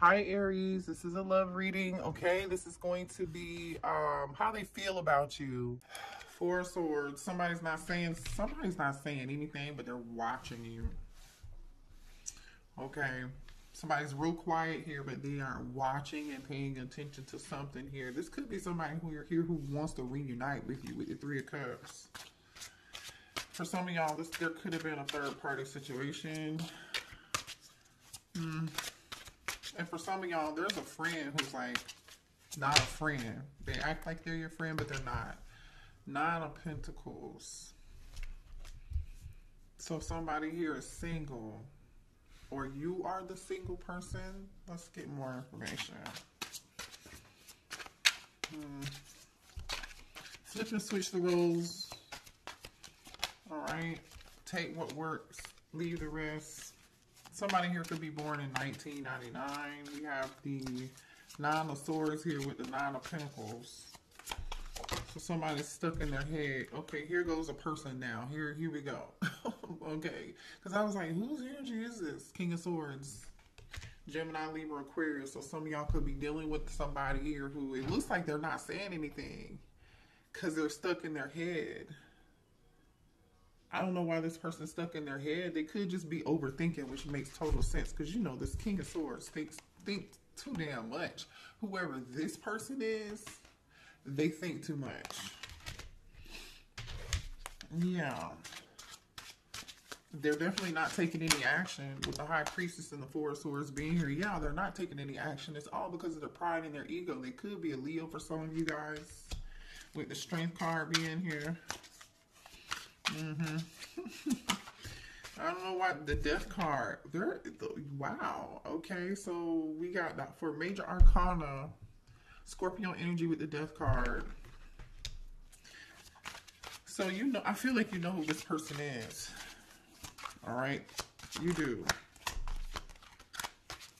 Hi Aries, this is a love reading, okay? This is going to be um, how they feel about you. Four swords, somebody's not saying, somebody's not saying anything, but they're watching you. Okay, somebody's real quiet here, but they are watching and paying attention to something here. This could be somebody who you're here who wants to reunite with you with the Three of Cups. For some of y'all, this there could have been a third party situation. Hmm. And for some of y'all, there's a friend who's like not a friend. They act like they're your friend, but they're not. Nine of Pentacles. So somebody here is single. Or you are the single person. Let's get more information. Hmm. Flip and switch the roles. Alright. Take what works. Leave the rest. Somebody here could be born in 1999. We have the Nine of Swords here with the Nine of Pentacles. So somebody's stuck in their head. Okay, here goes a person now. Here, here we go. okay, because I was like, whose energy is this? King of Swords. Gemini, Libra, Aquarius. So some of y'all could be dealing with somebody here who it looks like they're not saying anything because they're stuck in their head. I don't know why this person's stuck in their head. They could just be overthinking, which makes total sense because you know this King of Swords thinks think too damn much. Whoever this person is, they think too much. Yeah. They're definitely not taking any action with the High Priestess and the Four of Swords being here. Yeah, they're not taking any action. It's all because of their pride and their ego. They could be a Leo for some of you guys with the Strength card being here. Mm-hmm. I don't know why the death card. There, wow. Okay, so we got that for major arcana. Scorpio energy with the death card. So you know, I feel like you know who this person is. All right, you do.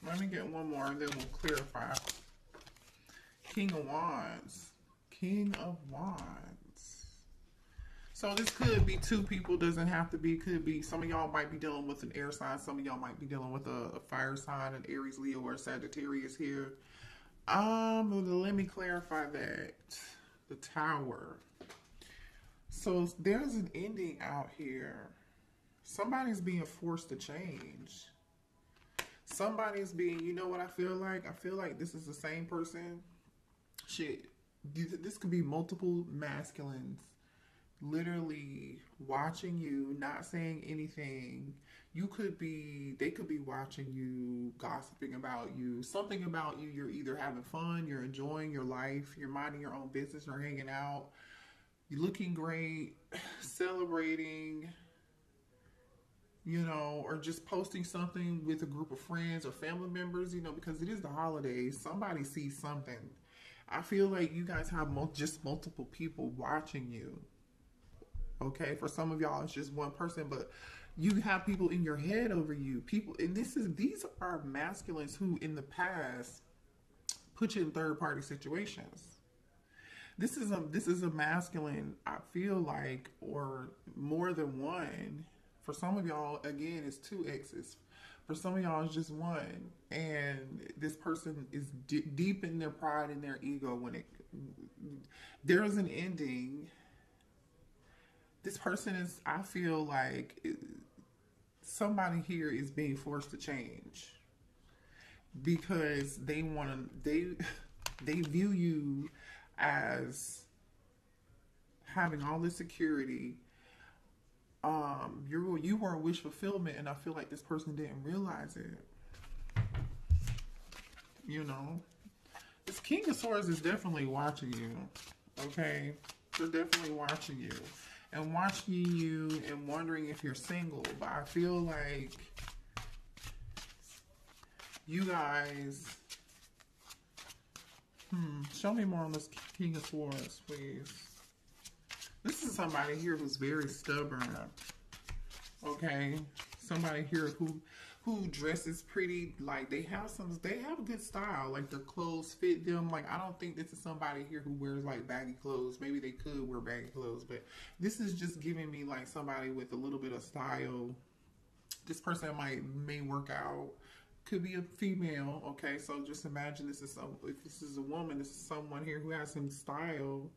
Let me get one more and then we'll clarify. King of Wands. King of Wands. So this could be two people, doesn't have to be, could be, some of y'all might be dealing with an air sign, some of y'all might be dealing with a, a fire sign, an Aries, Leo, or Sagittarius here. Um, let me clarify that. The tower. So there's an ending out here. Somebody's being forced to change. Somebody's being, you know what I feel like? I feel like this is the same person. Shit, this could be multiple masculines literally watching you, not saying anything. You could be, they could be watching you, gossiping about you, something about you. You're either having fun, you're enjoying your life, you're minding your own business, you're hanging out, you're looking great, celebrating, you know, or just posting something with a group of friends or family members, you know, because it is the holidays. Somebody sees something. I feel like you guys have just multiple people watching you Okay, for some of y'all, it's just one person, but you have people in your head over you. People, and this is these are masculines who, in the past, put you in third party situations. This is a this is a masculine. I feel like, or more than one. For some of y'all, again, it's two exes. For some of y'all, it's just one, and this person is deep in their pride and their ego. When it there's an ending this person is, I feel like somebody here is being forced to change because they want to, they, they view you as having all this security. Um, you you were a wish fulfillment, and I feel like this person didn't realize it. You know, this King of Swords is definitely watching you. Okay, they're definitely watching you and watching you and wondering if you're single. But I feel like you guys. Hmm. Show me more on this King of Swords, please. This is somebody here who's very stubborn. Okay. Somebody here who who dresses pretty, like they have some, they have a good style. Like the clothes fit them. Like I don't think this is somebody here who wears like baggy clothes. Maybe they could wear baggy clothes, but this is just giving me like somebody with a little bit of style. This person might may work out. could be a female. Okay, so just imagine this is some. If this is a woman, this is someone here who has some style.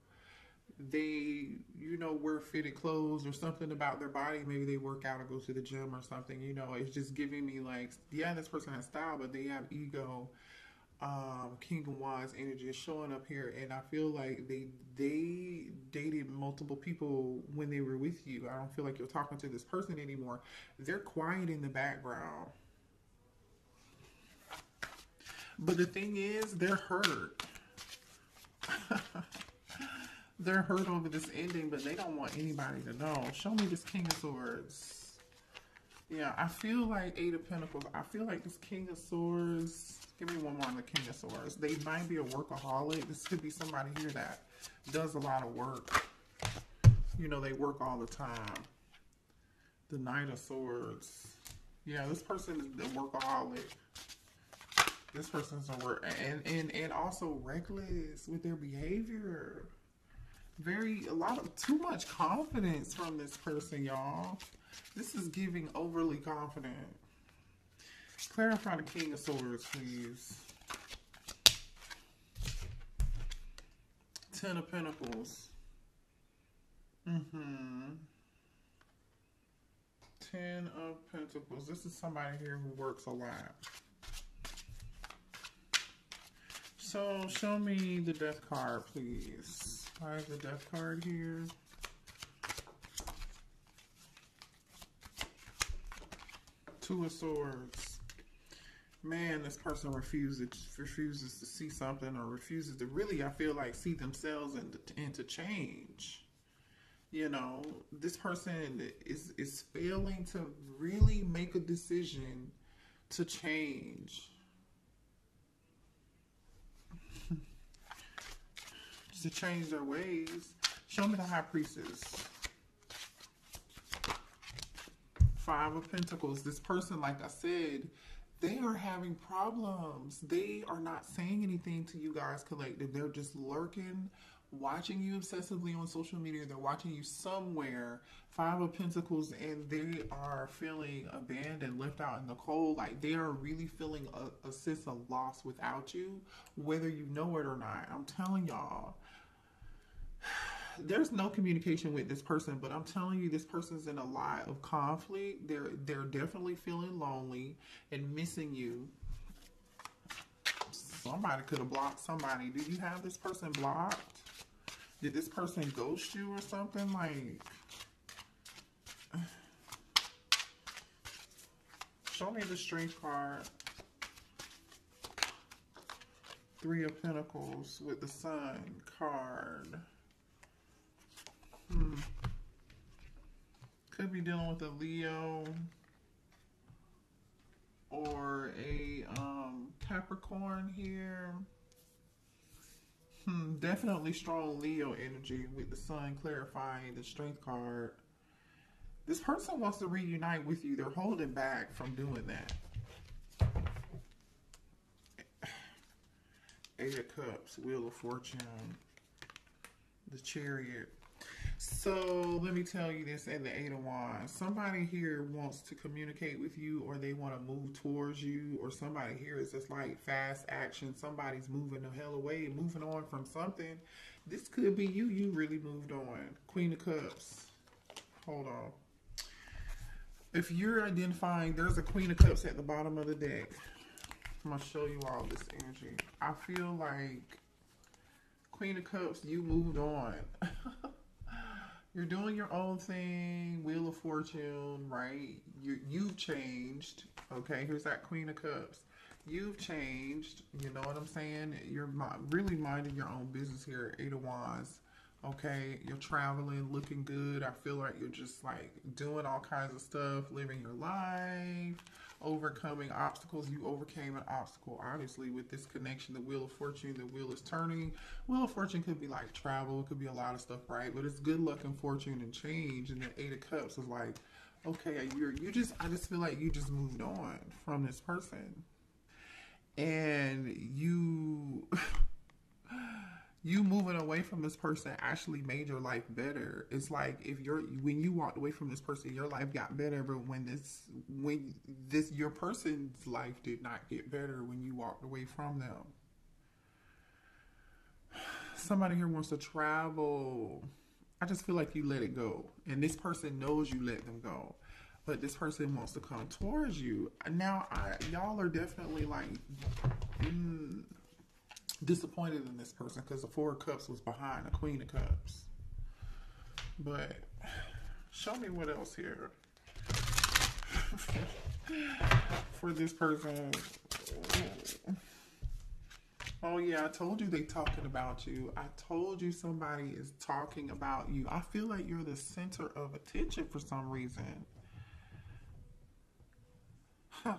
They, you know, wear fitted clothes or something about their body. Maybe they work out or go to the gym or something. You know, it's just giving me like, yeah, this person has style, but they have ego. Um, King of Wands energy is showing up here, and I feel like they they dated multiple people when they were with you. I don't feel like you're talking to this person anymore. They're quiet in the background but the thing is, they're hurt. they're hurt over this ending, but they don't want anybody to know. Show me this King of Swords. Yeah, I feel like Eight of Pentacles. I feel like this King of Swords. Give me one more on the King of Swords. They might be a workaholic. This could be somebody here that does a lot of work. You know, they work all the time. The Knight of Swords. Yeah, this person is a workaholic. This person's a work and, and and also reckless with their behavior. Very a lot of too much confidence from this person, y'all. This is giving overly confident. Clarify the King of Swords, please. Ten of Pentacles. Mm-hmm. Ten of Pentacles. This is somebody here who works a lot. So show me the death card, please. I have the death card here. Two of Swords. Man, this person refuses refuses to see something or refuses to really, I feel like, see themselves and, and to change. You know, this person is is failing to really make a decision to change to change their ways. Show me the high priestess. Five of Pentacles. This person, like I said, they are having problems. They are not saying anything to you guys collective. They're just lurking, watching you obsessively on social media. They're watching you somewhere. Five of Pentacles, and they are feeling abandoned, left out in the cold. Like they are really feeling a, a sense of loss without you, whether you know it or not. I'm telling y'all there's no communication with this person, but I'm telling you, this person's in a lot of conflict. They're they're definitely feeling lonely and missing you. Somebody could have blocked somebody. Do you have this person blocked? Did this person ghost you or something? Like, show me the strength card. Three of Pentacles with the Sun card. Hmm. Could be dealing with a Leo or a um, Capricorn here. Hmm, definitely strong Leo energy with the sun clarifying the strength card. This person wants to reunite with you. They're holding back from doing that. Eight of Cups, Wheel of Fortune, the Chariot. So let me tell you this and the Eight of Wands. Somebody here wants to communicate with you or they want to move towards you or somebody here is just like fast action. Somebody's moving the hell away, moving on from something. This could be you. You really moved on. Queen of Cups. Hold on. If you're identifying, there's a Queen of Cups at the bottom of the deck. I'm going to show you all this energy. I feel like Queen of Cups, you moved on. you're doing your own thing, Wheel of Fortune, right? You you've changed. Okay, here's that Queen of Cups. You've changed. You know what I'm saying? You're really minding your own business here, Eight of Wands. Okay, you're traveling, looking good. I feel like you're just like doing all kinds of stuff, living your life overcoming obstacles. You overcame an obstacle, obviously, with this connection, the Wheel of Fortune, the wheel is turning. Wheel of Fortune could be like travel, it could be a lot of stuff, right? But it's good luck and fortune and change. And the Eight of Cups is like, okay, you're you just I just feel like you just moved on from this person. And you you moving away from this person actually made your life better. It's like if you're when you walked away from this person, your life got better. But when this when this your person's life did not get better when you walked away from them. Somebody here wants to travel. I just feel like you let it go, and this person knows you let them go but this person wants to come towards you. Now, I, y'all are definitely like mm, disappointed in this person because the Four of Cups was behind the Queen of Cups. But show me what else here for this person. Oh yeah, I told you they talking about you. I told you somebody is talking about you. I feel like you're the center of attention for some reason. Huh.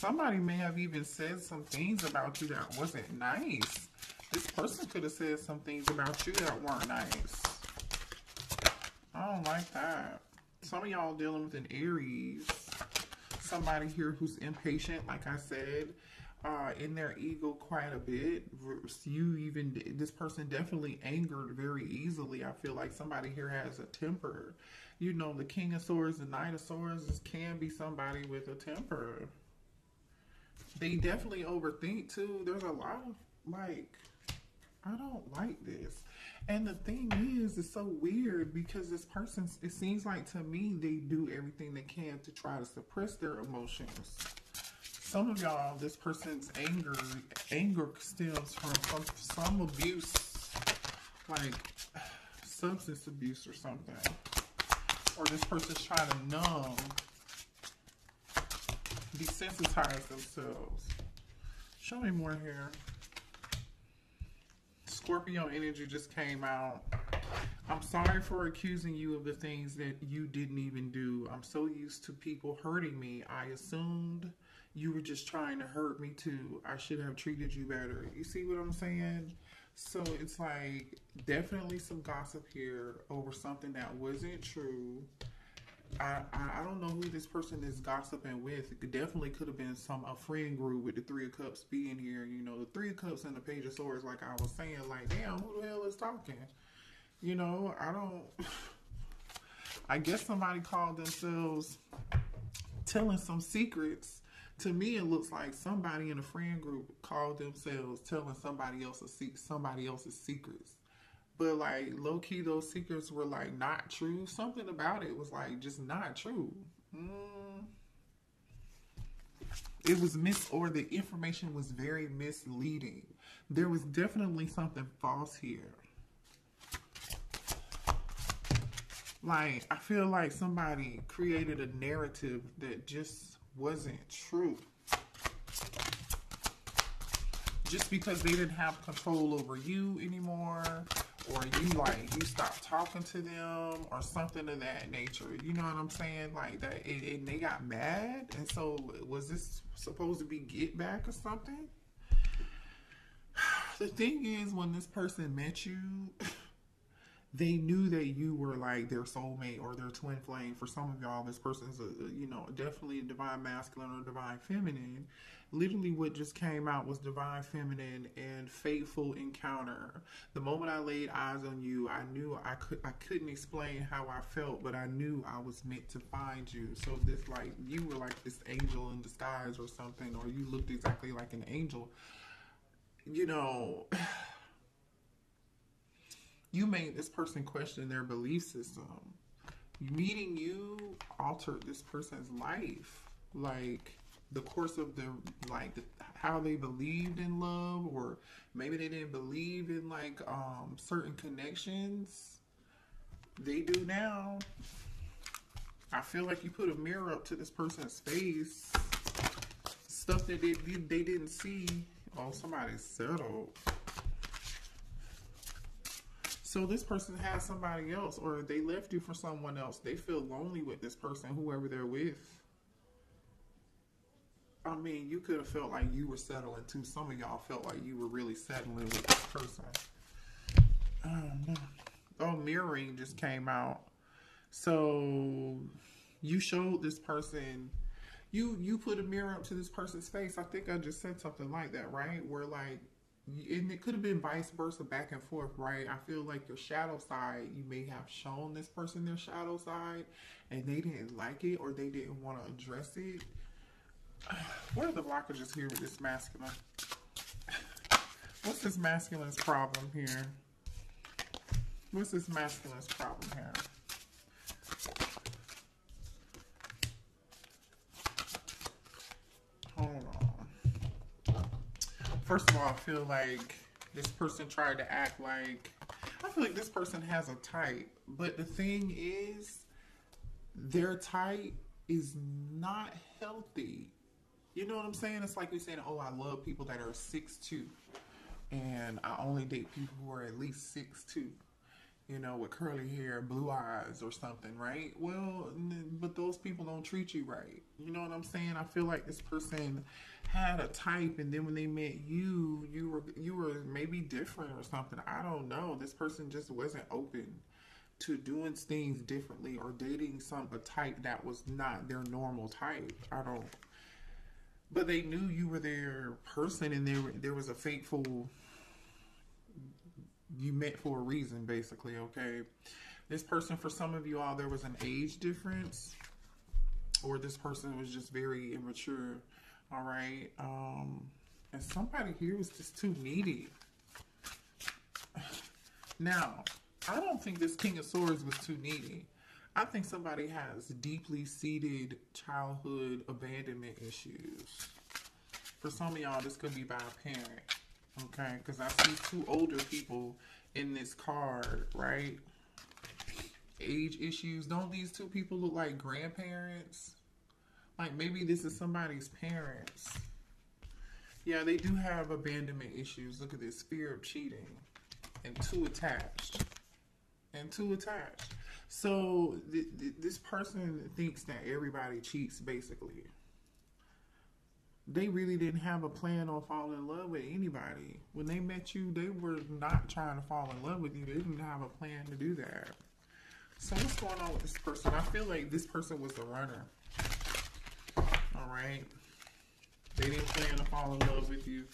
Somebody may have even said some things about you that wasn't nice. This person could have said some things about you that weren't nice. I don't like that. Some of y'all dealing with an Aries. Somebody here who's impatient, like I said, uh, in their ego quite a bit. You even, this person definitely angered very easily. I feel like somebody here has a temper you know, the King of Swords, the Knight of Swords can be somebody with a temper. They definitely overthink too. There's a lot of like, I don't like this. And the thing is, it's so weird because this person, it seems like to me, they do everything they can to try to suppress their emotions. Some of y'all, this person's anger, anger stems from some, some abuse, like substance abuse or something or this person's trying to numb, desensitize themselves. Show me more here. Scorpio energy just came out. I'm sorry for accusing you of the things that you didn't even do. I'm so used to people hurting me. I assumed you were just trying to hurt me too. I should have treated you better. You see what I'm saying? So it's like definitely some gossip here over something that wasn't true. I, I, don't know who this person is gossiping with. It definitely could have been some a friend group with the Three of Cups being here. You know, the Three of Cups and the Page of Swords. Like I was saying, like damn, who the hell is talking? You know, I don't. I guess somebody called themselves telling some secrets to me it looks like somebody in a friend group called themselves telling somebody else's somebody else's secrets but like low key those secrets were like not true. Something about it was like just not true. Mm. it was mis or the information was very misleading. There was definitely something false here. Like i feel like somebody created a narrative that just wasn't true. Just because they didn't have control over you anymore, or you like you stop talking to them, or something of that nature. You know what I'm saying? Like that, and they got mad. And so, was this supposed to be get back or something? The thing is, when this person met you. They knew that you were like their soulmate or their twin flame. For some of y'all, this person is a, you know, definitely divine masculine or divine feminine. Literally, what just came out was divine feminine and fateful encounter. The moment I laid eyes on you, I knew I could I couldn't explain how I felt, but I knew I was meant to find you. So this like you were like this angel in disguise or something, or you looked exactly like an angel. You know. You made this person question their belief system. Meeting you altered this person's life. Like the course of their like how they believed in love or maybe they didn't believe in like um certain connections. They do now. I feel like you put a mirror up to this person's face. Stuff that they, they didn't see. Oh somebody's settled so this person has somebody else, or they left you for someone else. They feel lonely with this person, whoever they're with. I mean, you could have felt like you were settling too. Some of y'all felt like you were really settling with this person. Oh, I don't. Oh, mirroring just came out. So you showed this person you you put a mirror up to this person's face. I think I just said something like that, right? Where like and it could have been vice versa back and forth right? I feel like your shadow side you may have shown this person their shadow side and they didn't like it or they didn't want to address it. What are the blockages here with this masculine? What's this masculine's problem here? What's this masculine's problem here first of all, I feel like this person tried to act like I feel like this person has a type, but the thing is, their type is not healthy. You know what I'm saying? It's like you're saying, "Oh, I love people that are six two, and I only date people who are at least six two you know, with curly hair, blue eyes, or something, right? Well, but those people don't treat you right. You know what I'm saying? I feel like this person had a type, and then when they met you, you were you were maybe different or something. I don't know. This person just wasn't open to doing things differently or dating some a type that was not their normal type. I don't. But they knew you were their person, and there there was a fateful you met for a reason, basically, okay? This person, for some of you all, there was an age difference, or this person was just very immature, all right? Um, and somebody here was just too needy. Now, I don't think this King of Swords was too needy. I think somebody has deeply seated childhood abandonment issues. For some of y'all, this could be by a parent. Okay, because I see two older people in this card, right? Age issues. Don't these two people look like grandparents? Like maybe this is somebody's parents. Yeah, they do have abandonment issues. Look at this fear of cheating and too attached. And too attached. So th th this person thinks that everybody cheats basically they really didn't have a plan on falling in love with anybody. When they met you, they were not trying to fall in love with you. They didn't have a plan to do that. So what's going on with this person? I feel like this person was a runner. Right. They didn't plan to fall in love with you.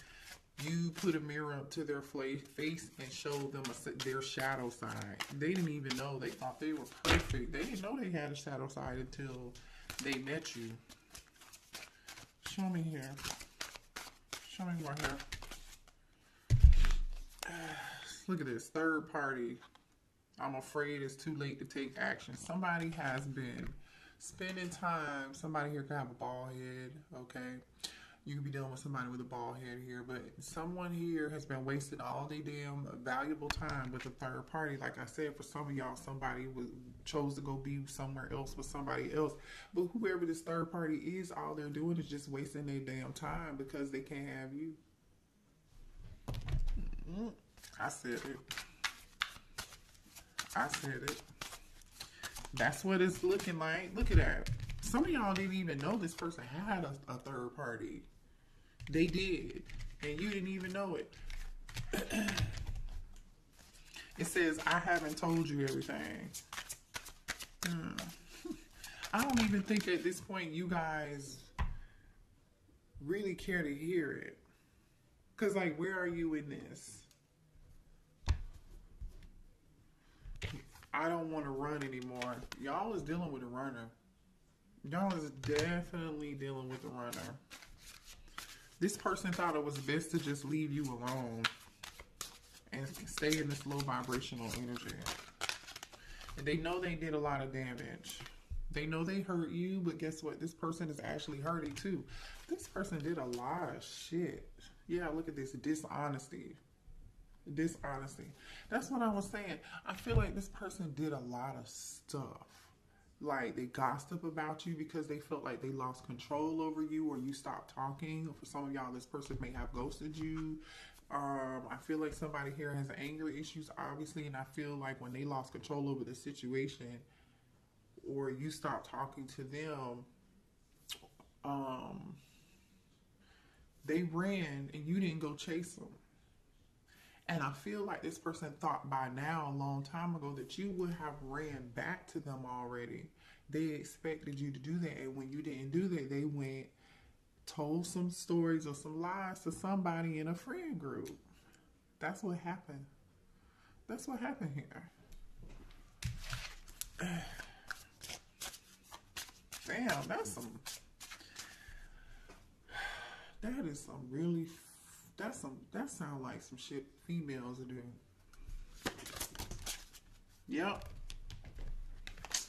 You put a mirror up to their face and showed them a, their shadow side. They didn't even know. They thought they were perfect. They didn't know they had a shadow side until they met you. Show me here. Show me more here. Look at this. Third party. I'm afraid it's too late to take action. Somebody has been spending time. Somebody here could have a ball head, okay? you could be dealing with somebody with a ball head here, but someone here has been wasting all their damn valuable time with a third party. Like I said, for some of y'all, somebody was chose to go be somewhere else with somebody else. But whoever this third party is, all they're doing is just wasting their damn time because they can't have you. I said it. I said it. That's what it's looking like. Look at that. Some of y'all didn't even know this person had a, a third party. They did. And you didn't even know it. it says, I haven't told you everything. Hmm. I don't even think at this point you guys really care to hear it. Because, like, where are you in this? I don't want to run anymore. Y'all is dealing with a runner. Y'all is definitely dealing with a runner. This person thought it was best to just leave you alone and stay in this low vibrational energy. And they know they did a lot of damage. They know they hurt you, but guess what? This person is actually hurting too. This person did a lot of shit. Yeah, look at this dishonesty. Dishonesty. That's what I was saying. I feel like this person did a lot of stuff like they gossip about you because they felt like they lost control over you or you stopped talking. For some of y'all, this person may have ghosted you. Um, I feel like somebody here has anger issues, obviously, and I feel like when they lost control over the situation or you stopped talking to them, um, they ran and you didn't go chase them. And I feel like this person thought by now, a long time ago, that you would have ran back to them already they expected you to do that. And when you didn't do that, they went, told some stories or some lies to somebody in a friend group. That's what happened. That's what happened here. Damn, that's some. That is some really. That's some. That sound like some shit females are doing. Yep.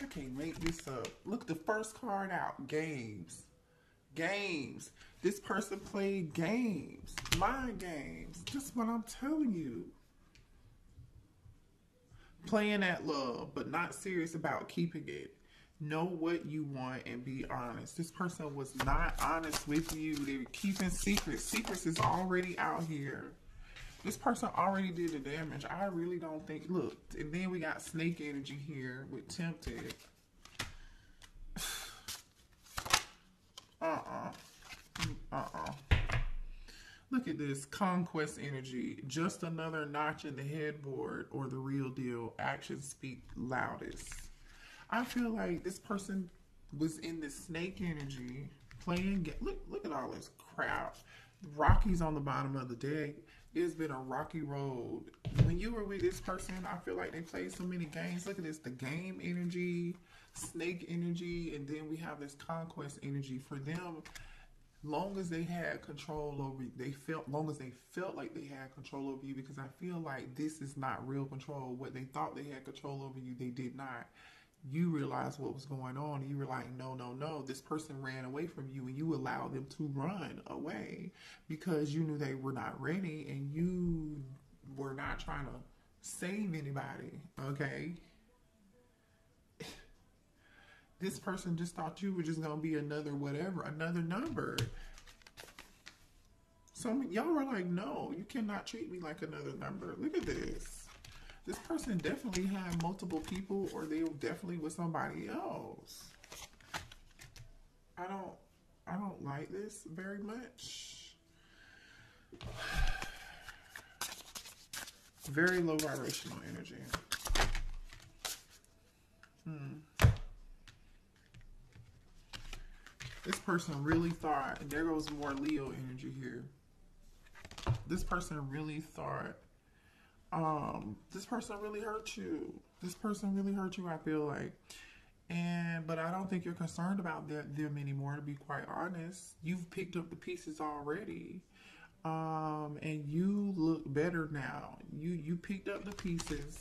I can't make this up. Look, the first card out. Games. Games. This person played games. Mind games. Just what I'm telling you. Playing at love, but not serious about keeping it. Know what you want and be honest. This person was not honest with you. They were keeping secrets. Secrets is already out here. This person already did the damage. I really don't think. Look, and then we got snake energy here with tempted. Uh-uh. Uh-uh. Look at this conquest energy. Just another notch in the headboard or the real deal. Actions speak loudest. I feel like this person was in the snake energy playing. Look, look at all this crap. Rocky's on the bottom of the deck. It's been a rocky road. When you were with this person, I feel like they played so many games. Look at this, the game energy, snake energy, and then we have this conquest energy. For them, long as they had control over they felt long as they felt like they had control over you because I feel like this is not real control. What they thought they had control over you, they did not you realized what was going on. You were like no no no this person ran away from you and you allowed them to run away because you knew they were not ready and you were not trying to save anybody okay? This person just thought you were just gonna be another whatever another number. So y'all were like no you cannot treat me like another number. Look at this this person definitely had multiple people or they were definitely with somebody else. I don't I don't like this very much. Very low vibrational energy. Hmm. This person really thought, and there goes more Leo energy here. This person really thought um, this person really hurt you. This person really hurt you, I feel like. And but I don't think you're concerned about that, them anymore, to be quite honest. You've picked up the pieces already. Um, and you look better now. You you picked up the pieces.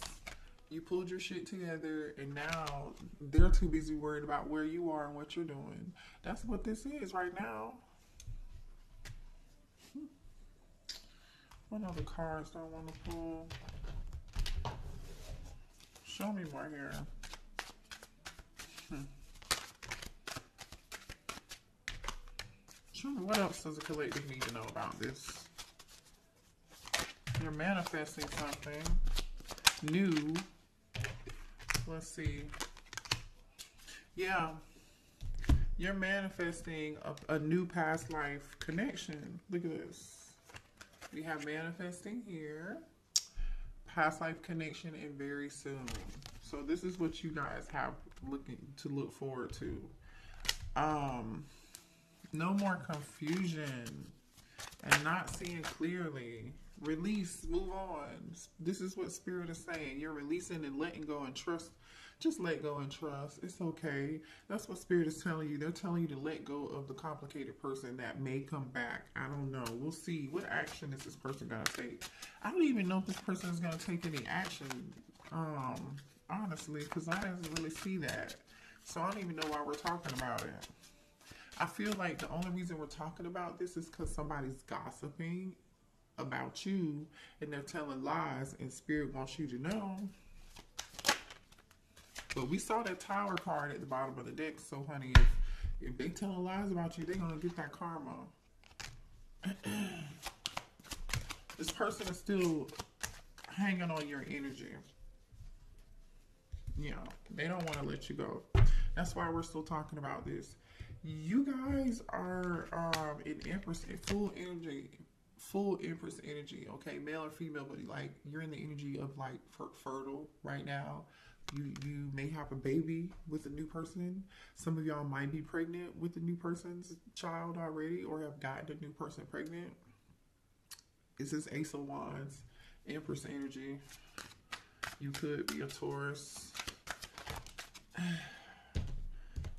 You pulled your shit together, and now they're too busy worried about where you are and what you're doing. That's what this is right now. What other cards do I want to pull? Show me more here. Hmm. Show me what else does a collective need to know about this? You're manifesting something new. Let's see. Yeah. You're manifesting a, a new past life connection. Look at this. We have manifesting here, past life connection, and very soon. So this is what you guys have looking to look forward to. Um, no more confusion and not seeing clearly. Release, move on. This is what spirit is saying. You're releasing and letting go and trust just let go and trust. It's okay. That's what Spirit is telling you. They're telling you to let go of the complicated person that may come back. I don't know. We'll see. What action is this person going to take? I don't even know if this person is going to take any action, um, honestly, because I didn't really see that. So I don't even know why we're talking about it. I feel like the only reason we're talking about this is because somebody's gossiping about you and they're telling lies and spirit wants you to know but we saw that tower card at the bottom of the deck. So, honey, if, if they telling lies about you, they're going to get that karma. this person is still hanging on your energy. You know, they don't want to let you go. That's why we're still talking about this. You guys are um, in Empress, in full energy, full Empress energy. Okay, male or female, but like you're in the energy of like fertile right now You you may have a baby with a new person. Some of y'all might be pregnant with a new person's child already, or have gotten a new person pregnant. Is this Ace of Wands, Empress energy? You could be a Taurus.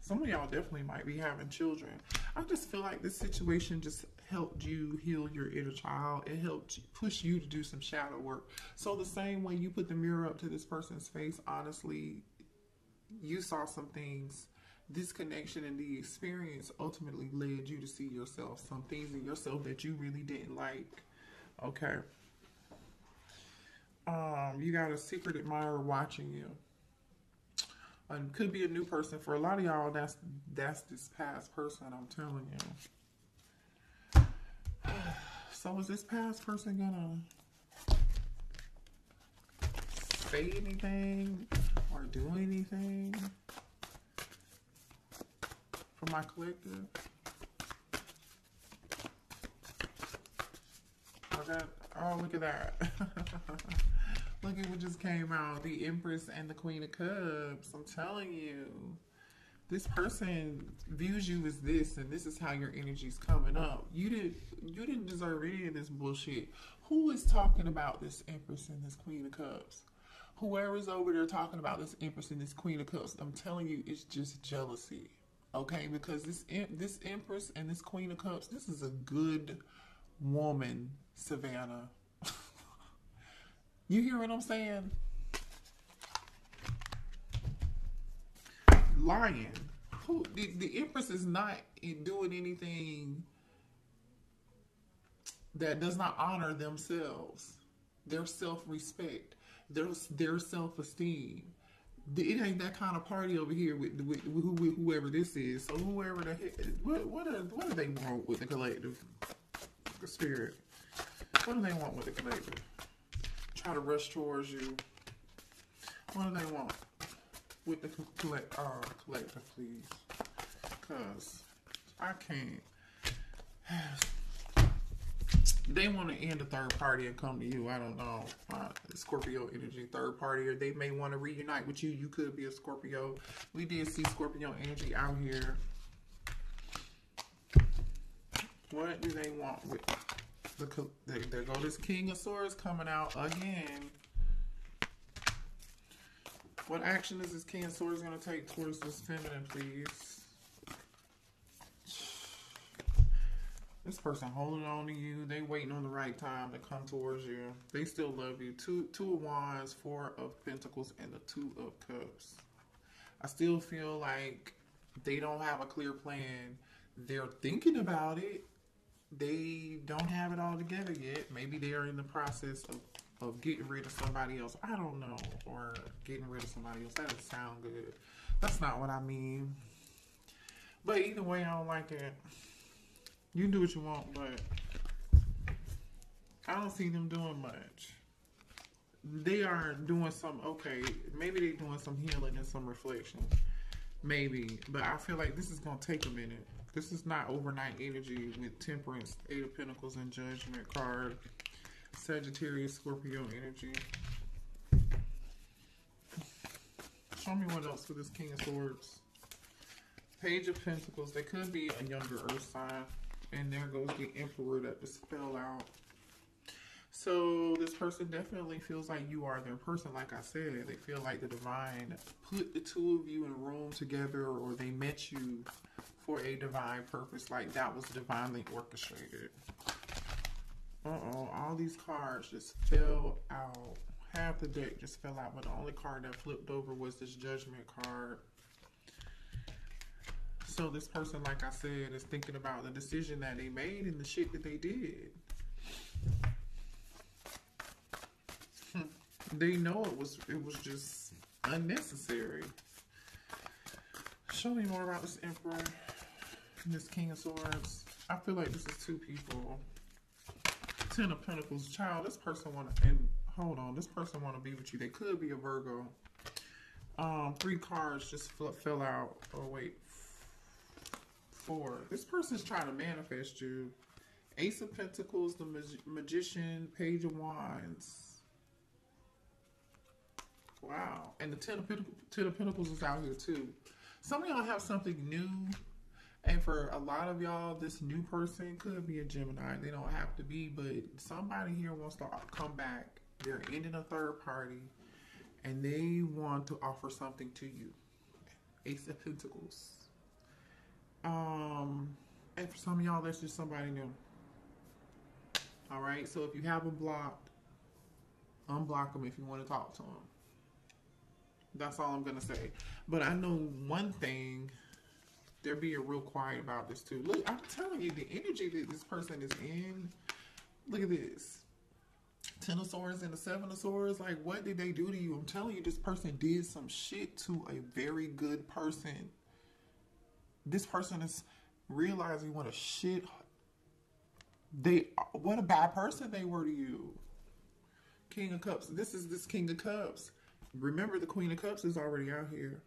Some of y'all definitely might be having children. I just feel like this situation just helped you heal your inner child. It helped push you to do some shadow work. So the same way you put the mirror up to this person's face, honestly, you saw some things. This connection and the experience ultimately led you to see yourself, some things in yourself that you really didn't like. Okay. Um, you got a secret admirer watching you. And could be a new person for a lot of y'all. That's that's this past person. I'm telling you. So is this past person gonna say anything or do anything for my collective? Okay. Oh, look at that. look at what just came out. The Empress and the Queen of Cups. I'm telling you. This person views you as this and this is how your energy's coming up. You didn't you didn't deserve any of this bullshit. Who is talking about this Empress and this Queen of Cups? Whoever's over there talking about this Empress and this Queen of Cups, I'm telling you, it's just jealousy. Okay, because this this Empress and this Queen of Cups, this is a good woman, Savannah. you hear what I'm saying? Lying. Who the, the Empress is not in doing anything that does not honor themselves, their self-respect, their their self-esteem. It ain't that kind of party over here with, with, with whoever this is. So whoever the heck, what what are, what do they want with the collective? spirit. What do they want with the collective? Try to rush towards you. What do they want with the collect, uh, collective, please? Because I can't. They want to end a third party and come to you. I don't know. Uh, Scorpio energy, third party, or they may want to reunite with you. You could be a Scorpio. We did see Scorpio energy out here what do they want with the there go this King of Swords coming out again. What action is this King Swords going to take towards this feminine, please? This person holding on to you. They waiting on the right time to come towards you. They still love you. Two, two of Wands, Four of Pentacles, and the Two of Cups. I still feel like they don't have a clear plan. They're thinking about it they don't have it all together yet. Maybe they are in the process of, of getting rid of somebody else. I don't know. Or getting rid of somebody else. That doesn't sound good. That's not what I mean. But either way, I don't like it. You can do what you want, but I don't see them doing much. They are doing some, okay, maybe they're doing some healing and some reflection. Maybe. But I feel like this is going to take a minute. This is not overnight energy with Temperance, Eight of Pentacles, and Judgment card. Sagittarius, Scorpio energy. Show me what else for this King of Swords. Page of Pentacles. They could be a younger Earth sign. And there goes the Emperor that just fell out. So this person definitely feels like you are their person. Like I said, they feel like the divine put the two of you in a room together or they met you for a divine purpose. Like that was divinely orchestrated. Uh-oh, all these cards just fell out. Half the deck just fell out, but the only card that flipped over was this judgment card. So this person, like I said, is thinking about the decision that they made and the shit that they did. they know it was it was just unnecessary. Show me more about this Emperor. And this King of Swords. I feel like this is two people. Ten of Pentacles. Child, this person want to, and hold on, this person want to be with you. They could be a Virgo. Um, three cards just fell out. Oh, wait. Four. This person's trying to manifest you. Ace of Pentacles, the Mag Magician, Page of Wands. Wow. And the Ten of, Ten of Pentacles is out here too. Some of y'all have something new. And for a lot of y'all, this new person could be a Gemini. They don't have to be, but somebody here wants to come back. They're ending a third party and they want to offer something to you. Ace of Pentacles. Um, and for some of y'all, that's just somebody new. All right. So if you have them blocked, unblock them if you want to talk to them. That's all I'm gonna say. But I know one thing. They're being real quiet about this too. Look, I'm telling you, the energy that this person is in. Look at this. Ten of Swords and the Seven of Swords. Like, what did they do to you? I'm telling you, this person did some shit to a very good person. This person is realizing what a shit they what a bad person they were to you. King of Cups. This is this King of Cups. Remember the Queen of Cups is already out here.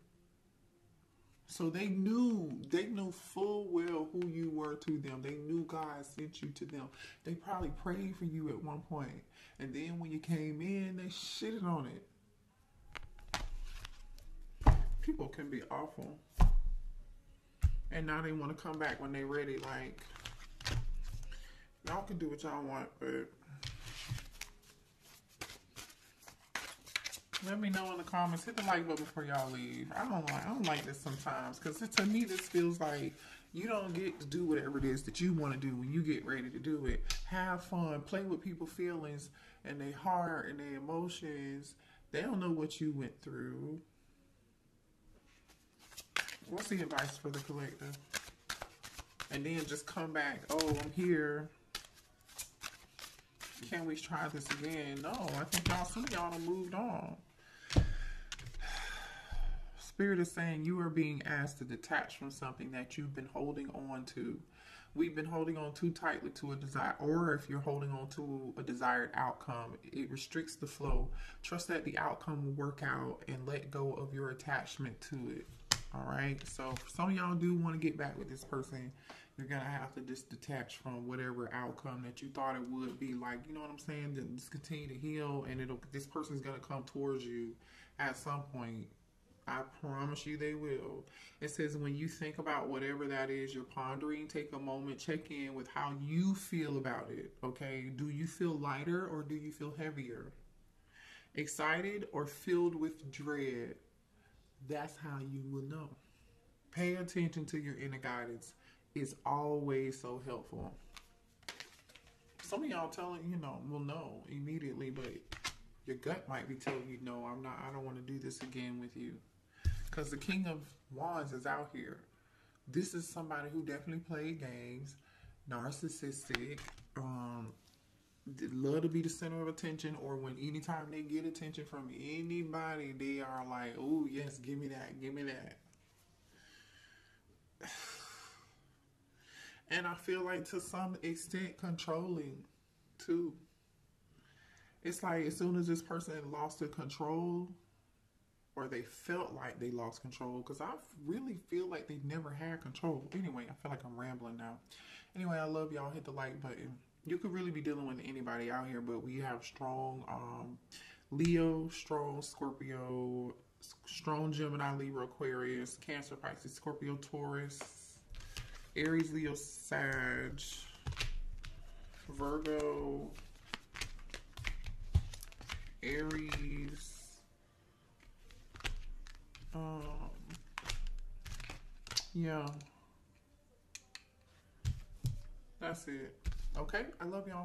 So they knew, they knew full well who you were to them. They knew God sent you to them. They probably prayed for you at one point. And then when you came in, they shitted on it. People can be awful. And now they want to come back when they're ready. Like, y'all can do what y'all want, but Let me know in the comments. Hit the like button before y'all leave. I don't like I don't like this sometimes because to me this feels like you don't get to do whatever it is that you want to do when you get ready to do it. Have fun, play with people's feelings and their heart and their emotions. They don't know what you went through. What's the advice for the collective? And then just come back. Oh, I'm here. Can we try this again? No, I think y'all, some of y'all have moved on. Spirit is saying you are being asked to detach from something that you've been holding on to. We've been holding on too tightly to a desire, or if you're holding on to a desired outcome, it restricts the flow. Trust that the outcome will work out and let go of your attachment to it. All right. So, some of y'all do want to get back with this person. You're gonna have to just detach from whatever outcome that you thought it would be. Like, you know what I'm saying? Just continue to heal, and it'll. This person's gonna come towards you at some point I promise you they will. It says when you think about whatever that is you're pondering, take a moment, check in with how you feel about it. Okay. Do you feel lighter or do you feel heavier? Excited or filled with dread? That's how you will know. Pay attention to your inner guidance. It's always so helpful. Some of y'all telling, you know, will know immediately, but your gut might be telling you, no, I'm not, I don't want to do this again with you because the King of Wands is out here. This is somebody who definitely played games, narcissistic, um, love to be the center of attention, or when anytime they get attention from anybody, they are like, oh, yes, give me that, give me that. And I feel like to some extent controlling too. It's like as soon as this person lost the control, or they felt like they lost control because I really feel like they never had control. Anyway, I feel like I'm rambling now. Anyway, I love y'all. Hit the like button. You could really be dealing with anybody out here, but we have strong um, Leo, strong Scorpio, strong Gemini, Libra, Aquarius, Cancer, Pisces, Scorpio, Taurus, Aries, Leo, Sag, Virgo, Aries, um, yeah. That's it. Okay? I love y'all.